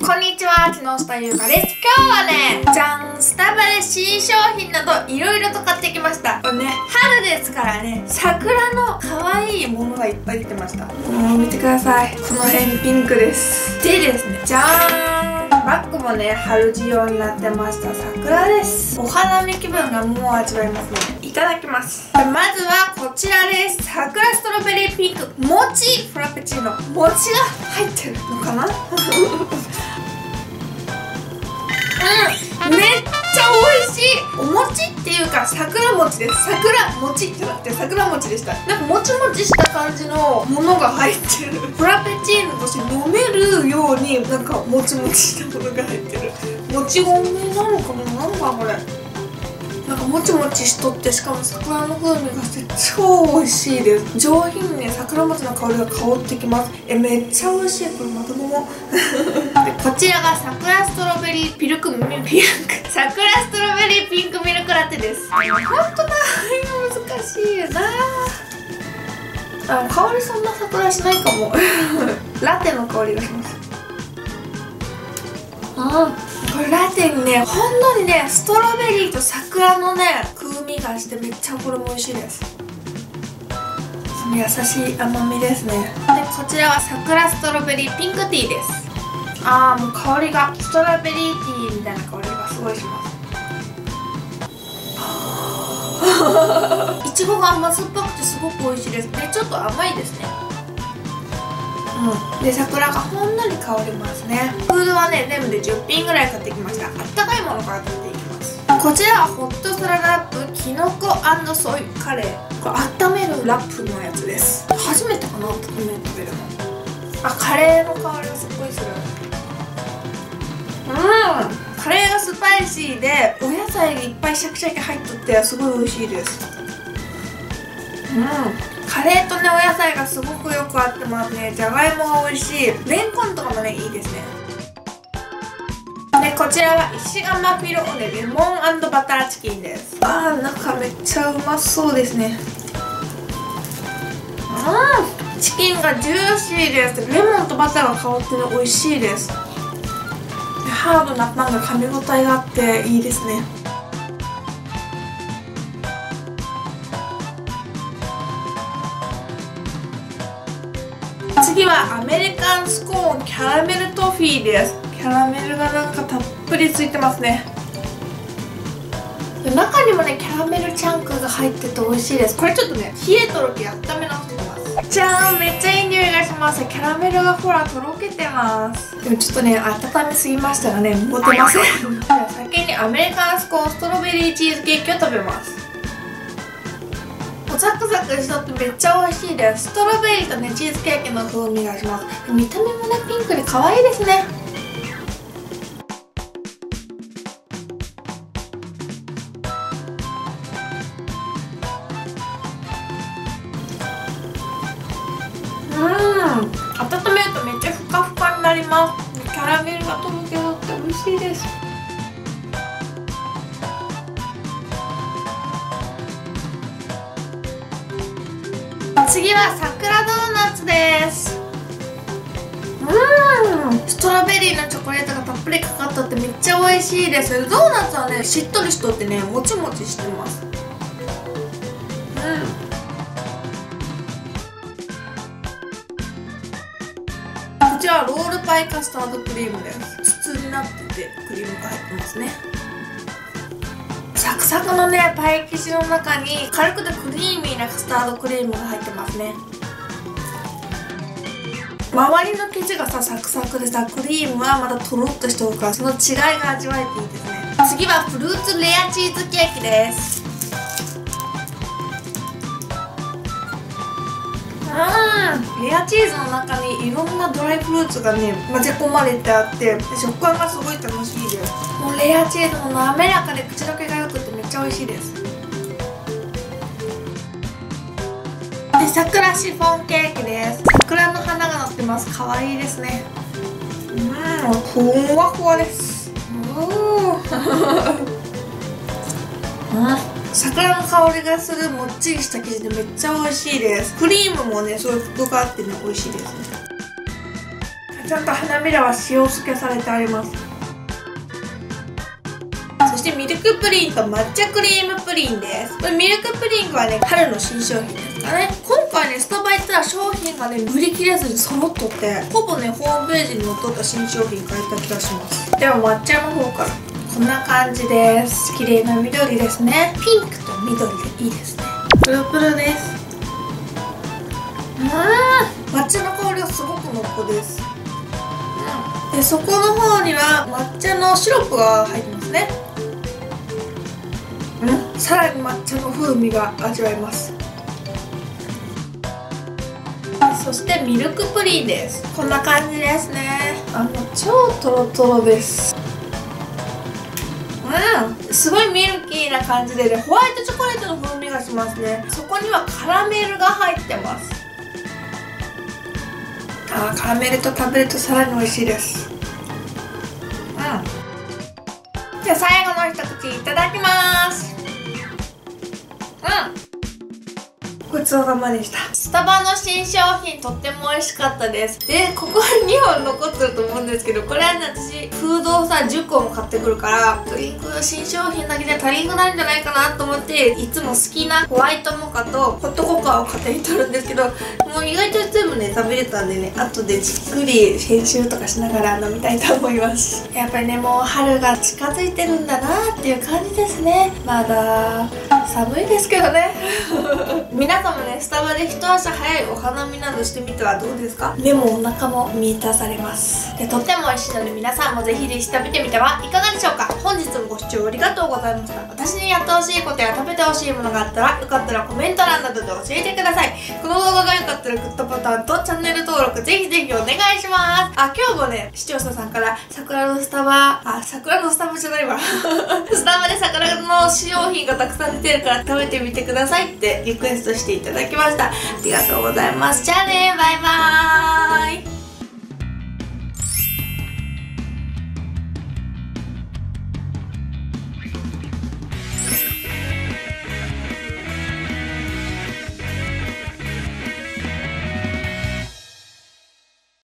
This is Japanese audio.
こんにちは、木下優香です。今日はね、じゃんスタバで新商品などいろいろと買ってきました。これね、春ですからね、桜の可愛いものがいっぱい出てました。もう見てください。この辺ピンクです。でですね、じゃーんバッグもね、春仕様になってました。桜です。お花見気分がもう味わえますね。ただきます。まずはこちらです。桜ストロベリーピンク、餅。フラペチーノ。餅が入ってるのかな？うん、めっちゃ美味しい。お餅っていうか桜餅です。桜餅じゃなくて桜餅でした。なんかもちもちした感じのものが入ってる。フラペチーノとして飲めるようになんかもちもちしたものが入ってる。もち米なのかな？なんかこれ。なんかもちもちしとってしかも桜の風味がして超美味しいです。上品にね桜餅の香りが香ってきます。えめっちゃ美味しいこれまた飲も こちらが桜ストロベリーピルクミピンク桜ストロベリーピンクミルクラテです。ほんとだ難しいよな。あ香りそんな桜しないかも。ラテの香りがします。あこれラテにねほんのりねストロベリーと桜のね風味がしてめっちゃこれも美味しいです。優しい甘みですね。でこちらは桜ストロベリーピンクティーです。あーもう香りがストロベリーティーみたいな香りがすごいします。いちごが甘酸っぱくてすごく美味しいです。でちょっと甘いですねうん。で桜がほんのり香りますね。フードはね全部で10品ぐらい買ってきました。あったかいものから取っていきます。こちらはホットサラダラップきのこソイカレー。これ温めるラップのやつです。初めてかな温めて食べるの。あカレーの香りがすっごいする。うん。カレーがスパイシーでお野菜がいっぱいシャキシャキ入っとってすごい美味しいです。うん。カレーとねお野菜がすごくよく合ってますねじゃがいもが美味しい。レンコンとかもねいいですね。でこちらは石窯ピローネレモンバターチキンです。あー中めっちゃうまそうですね。うんチキンがジューシーです。レモンとバターが香ってね美味しいです。ハードなパンが噛み応えがあっていいですね次はアメリカンスコーンキャラメルトフィーです。キャラメルがなんかたっぷりついてますね。中にもねキャラメルチャンクが入ってて美味しいです。これちょっとね冷えとろけ温め直してます。じゃーんめっちゃいい匂いがします。キャラメルがほらとろけてます。でもちょっとね温めすぎましたらね持てません。じゃあ先にアメリカンスコーンストロベリーチーズケーキを食べますザクザクしとってめっちゃ美味しいです。ストロベリーとねチーズケーキの風味がします。見た目もねピンクで可愛いですね。うん。温めるとめっちゃふかふかになります。キャラメルがとろけとって美味しいです。次は桜ドーナツです。うん。ストロベリーのチョコレートがたっぷりかかっとってめっちゃ美味しいです。ドーナツはねしっとりしとってねもちもちしてます。こちらはロールパイカスタードクリームです。筒になっててクリームが入ってますねサクサクのねパイ生地の中に軽くてクリーミーなカスタードクリームが入ってますね。周りの生地がさサクサクでさクリームはまだとろっとしてるからその違いが味わえていいですね。次はフルーツレアチーズケーキです。うんレアチーズの中にいろんなドライフルーツがね混ぜ込まれてあって食感がすごい楽しいです。もうレアチーズも滑らかで口どけがちゃ美味しいです。で桜シフォンケーキです。桜の花が乗ってます。可愛いですね。うん。ふんわふわです。おー。うん。桜の香りがするもっちりした生地でめっちゃ美味しいです。クリームもねすごいコクがあってね美味しいですね。ちゃんと花びらは塩漬けされてあります。そしてミルクプリンと抹茶クリームプリンです。これミルクプリンはね春の新商品です。かね今回ねスタバ行ったら商品がね売り切れずに揃っとってほぼねホームページに載っとった新商品買えた気がします。では抹茶の方からこんな感じです。綺麗な緑ですね。ピンクと緑でいいですね。プルプルです。うん抹茶の香りがすごく濃厚です。でそこの方には抹茶のシロップが入ってますね。うんさらに抹茶の風味が味わえます。そしてミルクプリンです。こんな感じですね。あの超トロトロです。うん。すごいミルキーな感じでねホワイトチョコレートの風味がしますね。そこにはカラメルが入ってます。あーカラメルと食べるとさらに美味しいです。うん。じゃあ最後の一口いただきますごちそうさまでした。タバの新商品とっても美味しかったです。でここに2本残ってると思うんですけどこれはね私フードをさ10個も買ってくるからドリンクの新商品だけじゃ足りんくなるんじゃないかなと思っていつも好きなホワイトモカとホットココアを買ってきてるんですけどもう意外と全部ね食べれたんでね後でじっくり編集とかしながら飲みたいと思います。やっぱりねもう春が近づいてるんだなっていう感じですね。まだ寒いですけどね。皆さんもねスタバで一足早いお花見などしてみてはどうですか？目もお腹も満たされます。でとっても美味しいので皆さんもぜひぜひ食べてみてはいかがでしょうか？本日もご視聴ありがとうございました。私にやってほしいことや食べてほしいものがあったらよかったらコメント欄などで教えてください。この動画が良かったらグッドボタンとチャンネル登録ぜひぜひお願いします。あ今日もね視聴者さんから桜のスタバあ桜のスタバじゃないわ。スタバで桜の使用品がたくさん出てるから食べてみてくださいってリクエストしていただきました。ありがとうございます。じゃあね。バイバーイ。